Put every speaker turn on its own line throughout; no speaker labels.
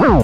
Woo!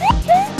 What?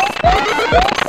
Oh,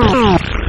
Wow.